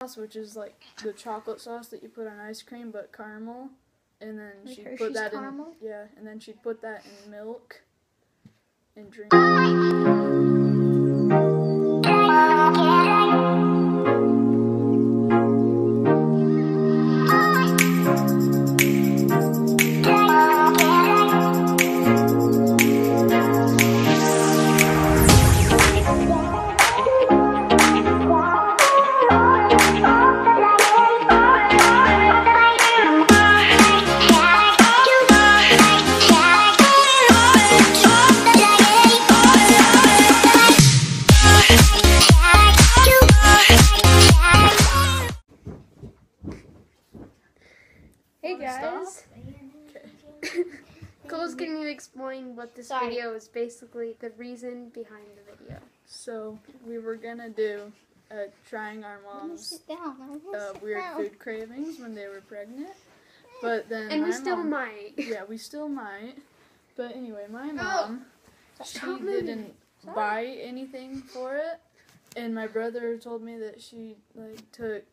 sauce, which is like the chocolate sauce that you put on ice cream, but caramel. And then Like she'd put that caramel? in yeah, and then she'd put that in milk and drink. Cole's going to explain what this Sorry. video is basically the reason behind the video. So we were gonna do uh, trying our mom's sit down. Uh, sit weird down. food cravings when they were pregnant, but then And we my still mom- might. Yeah, we still might. But anyway, my No. mom, she Stop didn't buy anything for it, and my brother told me that she like took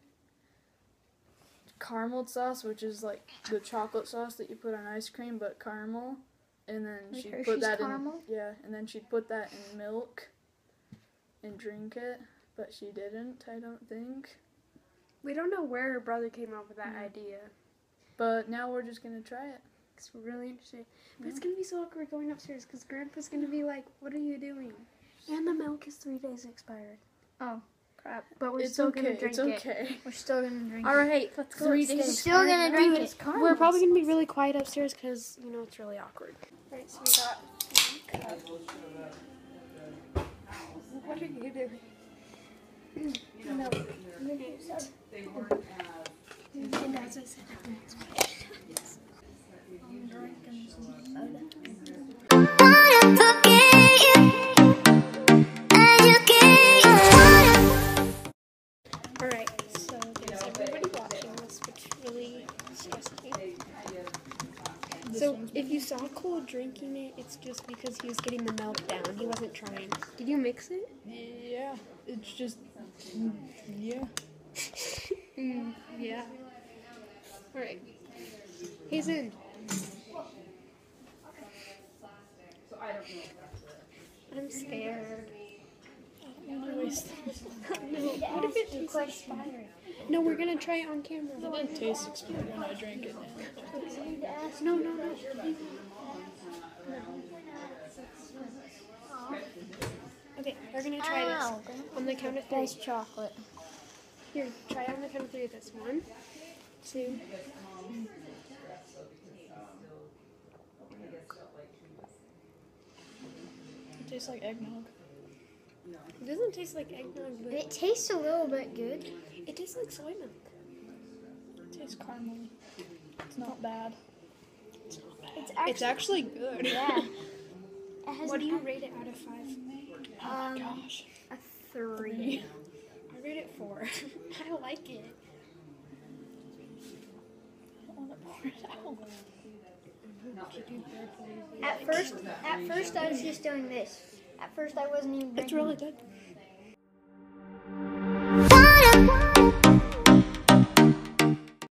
caramel sauce, which is like the chocolate sauce that you put on ice cream, but caramel, and then Like she'd Hershey's put that caramel? in yeah, and then she'd put that in milk and drink it, but she didn't, I don't think. We don't know where her brother came up with that Mm. idea. But now we're just gonna try it. It's really interested. But it's going to be so awkward going upstairs because Grandpa's going to be like, What are you doing? And the milk is three days expired. Oh, crap. But we're it's still okay. going to drink it's it. okay. We're still gonna drink it. Alright, let's go Three upstairs. days Still gonna drink Dude, it. We're probably going to be really quiet upstairs because, you know, it's really awkward. Alright, so we got one cup. What are you doing? Milk. Uh, and as I said, I'm gonna explain. Alright, everybody watching this, which really stressed me. So if you saw Cole drinking it, it's just because he was getting the milk down. He wasn't trying. Did you mix it? Yeah, it's just yeah. Mm, yeah. Alright. Hazen. I'm scared. Anyways, What if it tastes expired? No, we're gonna try it on camera. it didn't taste expired when I drank it. No, no, no. Okay, we're gonna try Ow. this. On the count of three. Nice chocolate. Here, try on the count of three of this. One, two. It tastes like eggnog. It doesn't taste like eggnog, but It tastes a little bit good. it tastes like soy milk. It tastes caramely. It's not bad. It's It's actually, actually good. yeah. It has What do you rate it out of five? Oh my Um, gosh. a three. I rate it four. I like it. I don't want to pour it out. At first, at first I was just doing this. At first I wasn't even. It's really good.